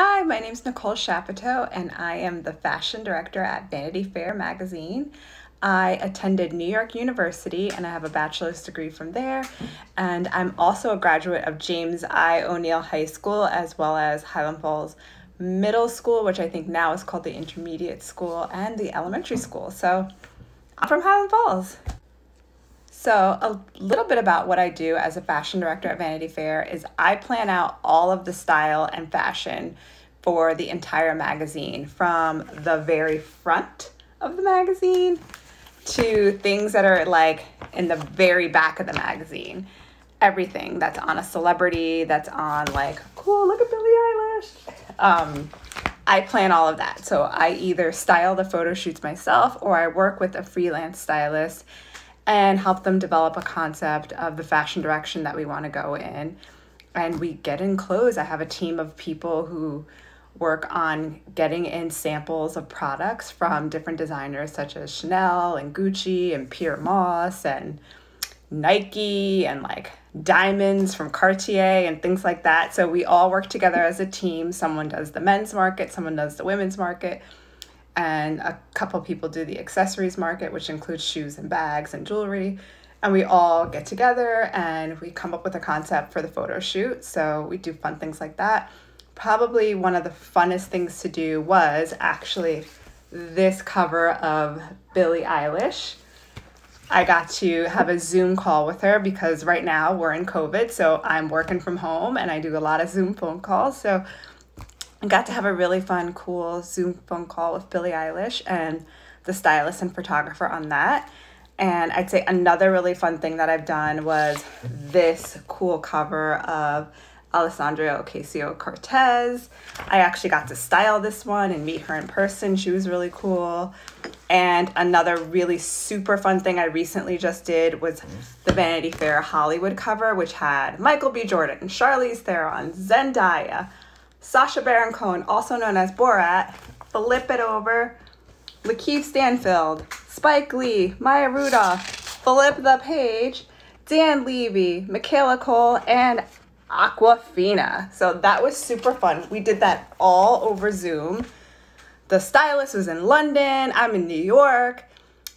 Hi, my name is Nicole Chapoteau, and I am the fashion director at Vanity Fair magazine. I attended New York University and I have a bachelor's degree from there. And I'm also a graduate of James I. O'Neill High School as well as Highland Falls Middle School, which I think now is called the Intermediate School, and the Elementary School. So I'm from Highland Falls. So, a little bit about what I do as a fashion director at Vanity Fair is I plan out all of the style and fashion for the entire magazine from the very front of the magazine to things that are like in the very back of the magazine. Everything that's on a celebrity, that's on like, cool, look at Billie Eilish. Um, I plan all of that. So I either style the photo shoots myself or I work with a freelance stylist and help them develop a concept of the fashion direction that we want to go in. And we get in clothes. I have a team of people who work on getting in samples of products from different designers such as Chanel and Gucci and Pyer Moss and Nike and like diamonds from Cartier and things like that. So we all work together as a team. Someone does the men's market, someone does the women's market and a couple people do the accessories market, which includes shoes and bags and jewelry. And we all get together and we come up with a concept for the photo shoot. So we do fun things like that. Probably one of the funnest things to do was actually this cover of Billie Eilish. I got to have a Zoom call with her because right now we're in COVID, so I'm working from home and I do a lot of Zoom phone calls. So I got to have a really fun, cool Zoom phone call with Billie Eilish and the stylist and photographer on that. And I'd say another really fun thing that I've done was this cool cover of Alexandria Ocasio Cortez. I actually got to style this one and meet her in person. She was really cool. And another really super fun thing I recently just did was the Vanity Fair Hollywood cover, which had Michael B. Jordan, Charlize Theron, Zendaya, Sacha Baron Cohen, also known as Borat, Flip It Over, Lakeith Stanfield, Spike Lee, Maya Rudolph, Flip the Page, Dan Levy, Michaela Coel, and Awkwafina. So that was super fun. We did that all over Zoom. The stylist was in London, I'm in New York.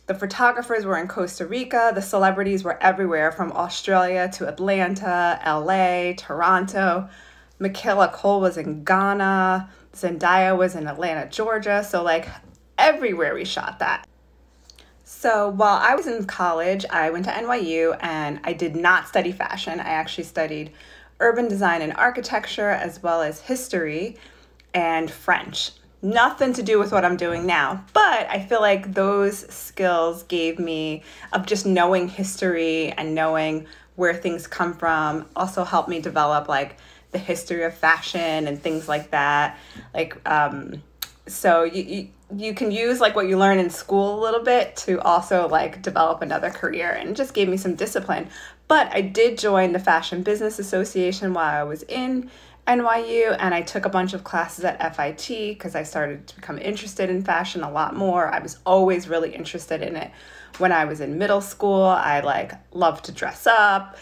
The photographers were in Costa Rica. The celebrities were everywhere from Australia to Atlanta, LA, Toronto. Michaela Coel was in Ghana. Zendaya was in Atlanta, Georgia. So, like, everywhere we shot that. So, while I was in college, I went to NYU and I did not study fashion. I actually studied urban design and architecture, as well as history and French. Nothing to do with what I'm doing now, but I feel like those skills gave me of just knowing history and knowing where things come from also helped me develop like the history of fashion and things like that. Like, um, so you, you you can use like what you learn in school a little bit to also like develop another career and just gave me some discipline. But I did join the Fashion Business Association while I was in NYU and I took a bunch of classes at FIT because I started to become interested in fashion a lot more. I was always really interested in it. When I was in middle school, I like loved to dress up.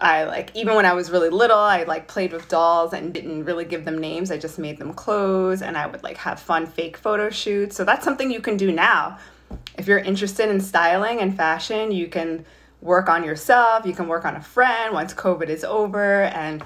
I like even when I was really little, I like played with dolls and didn't really give them names. I just made them clothes and I would like have fun fake photo shoots. So that's something you can do now. If you're interested in styling and fashion, you can work on yourself, you can work on a friend once COVID is over and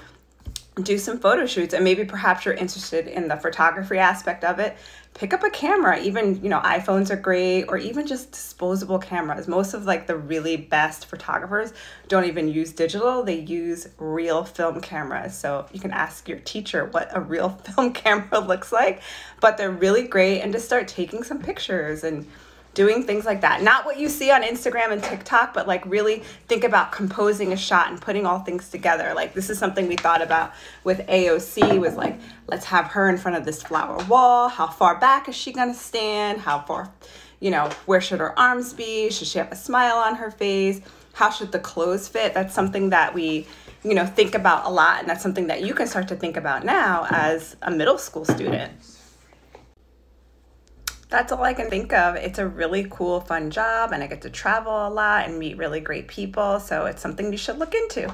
do some photo shoots and maybe perhaps you're interested in the photography aspect of it pick up a camera. Even you know iphones are great or even just disposable cameras. Most of like the really best photographers don't even use digital. They use real film cameras. So you can ask your teacher what a real film camera looks like. But they're really great and just start taking some pictures and doing things like that. Not what you see on Instagram and TikTok, but like really think about composing a shot and putting all things together. Like this is something we thought about with AOC was like, let's have her in front of this flower wall. How far back is she gonna stand? How far, you know, where should her arms be? Should she have a smile on her face? How should the clothes fit? That's something that we you know think about a lot and that's something that you can start to think about now as a middle school student that's all I can think of. It's a really cool, fun job, and I get to travel a lot and meet really great people. So it's something you should look into.